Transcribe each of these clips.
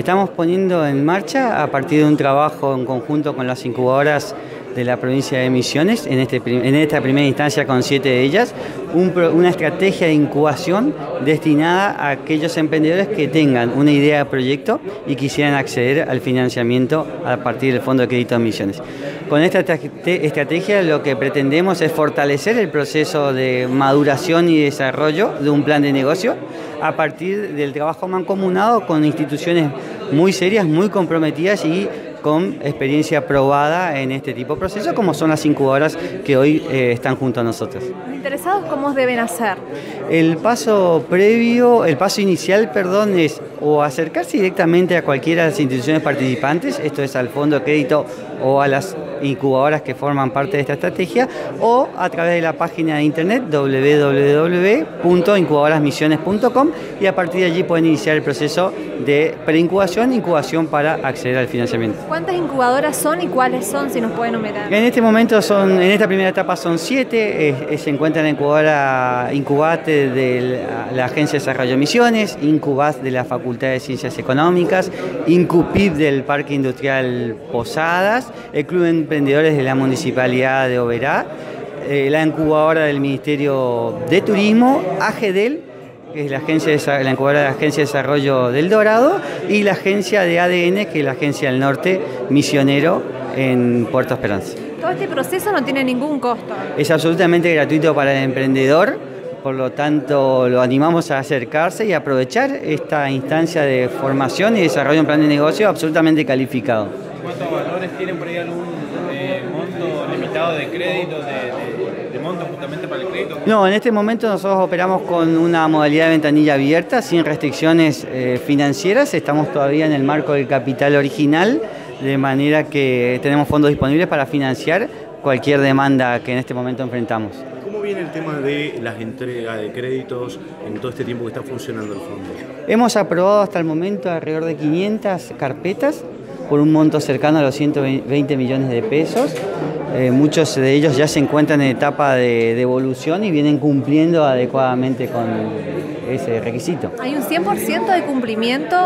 Estamos poniendo en marcha, a partir de un trabajo en conjunto con las incubadoras de la provincia de Misiones, en, este, en esta primera instancia con siete de ellas, una estrategia de incubación destinada a aquellos emprendedores que tengan una idea de proyecto y quisieran acceder al financiamiento a partir del Fondo de Crédito de Misiones. Con esta estrategia lo que pretendemos es fortalecer el proceso de maduración y desarrollo de un plan de negocio a partir del trabajo mancomunado con instituciones muy serias, muy comprometidas y con experiencia probada en este tipo de procesos, como son las incubadoras que hoy eh, están junto a nosotros. ¿Interesados cómo deben hacer? El paso previo, el paso inicial, perdón, es o acercarse directamente a cualquiera de las instituciones participantes, esto es al Fondo de Crédito o a las incubadoras que forman parte de esta estrategia, o a través de la página de internet www.incubadorasmisiones.com y a partir de allí pueden iniciar el proceso de preincubación incubación para acceder al financiamiento. ¿Cuántas incubadoras son y cuáles son, si nos pueden enumerar? En este momento son, en esta primera etapa son siete, se encuentra la incubadora Incubate de la, Agencia de Desarrollo de Misiones, Incubat de la Facultad de Ciencias Económicas, Incupip del Parque Industrial Posadas, el Club Emprendedores de la Municipalidad de Oberá, eh, la incubadora del Ministerio de Turismo, AGEDEL, que es la, agencia de, la incubadora de la Agencia de Desarrollo del Dorado, y la agencia de ADN, que es la Agencia del Norte Misionero en Puerto Esperanza. Todo este proceso no tiene ningún costo. Es absolutamente gratuito para el emprendedor, por lo tanto lo animamos a acercarse y aprovechar esta instancia de formación y desarrollo de un plan de negocio absolutamente calificado. ¿Cuántos valores tienen por eh, monto limitado de crédito, de, monto justamente para el crédito? No, en este momento nosotros operamos con una modalidad de ventanilla abierta, sin restricciones eh, financieras. Estamos todavía en el marco del capital original, de manera que tenemos fondos disponibles para financiar cualquier demanda que en este momento enfrentamos. ¿Cómo viene el tema de las entregas de créditos en todo este tiempo que está funcionando el fondo? Hemos aprobado hasta el momento alrededor de 500 carpetas por un monto cercano a los 120 millones de pesos. Eh, muchos de ellos ya se encuentran en etapa de devolución y vienen cumpliendo adecuadamente con ese requisito. ¿Hay un 100% de cumplimiento?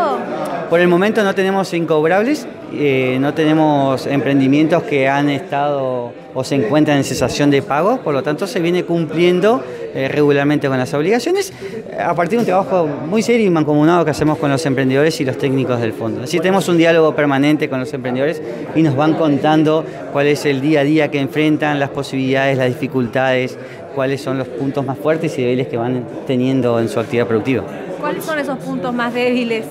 Por el momento no tenemos incobrables, eh, no tenemos emprendimientos que han estado o se encuentran en cesación de pagos, por lo tanto se viene cumpliendo eh, regularmente con las obligaciones a partir de un trabajo muy serio y mancomunado que hacemos con los emprendedores y los técnicos del fondo. Así tenemos un diálogo permanente con los emprendedores y nos van contando cuál es el día a día que enfrentan, las posibilidades, las dificultades, cuáles son los puntos más fuertes y débiles que van teniendo en su actividad productiva. ¿Cuáles son esos puntos más débiles?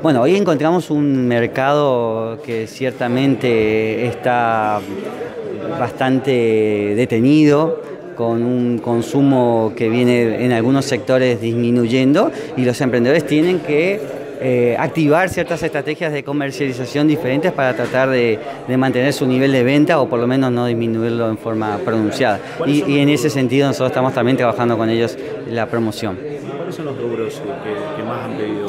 Bueno, hoy encontramos un mercado que ciertamente está bastante detenido, con un consumo que viene en algunos sectores disminuyendo y los emprendedores tienen que eh, activar ciertas estrategias de comercialización diferentes para tratar de, mantener su nivel de venta o por lo menos no disminuirlo en forma pronunciada. Y, en ese sentido nosotros estamos también trabajando con ellos la promoción. ¿Cuáles son los rubros que, más han pedido?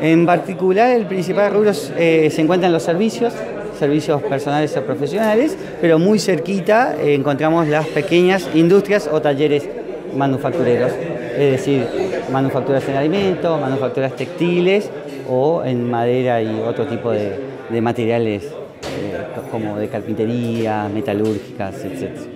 En particular el principal rubro eh, se encuentran los servicios, servicios personales o profesionales, pero muy cerquita eh, encontramos las pequeñas industrias o talleres manufactureros, es decir, manufacturas en alimentos, manufacturas textiles o en madera y otro tipo de, materiales eh, como de carpintería, metalúrgicas, etc.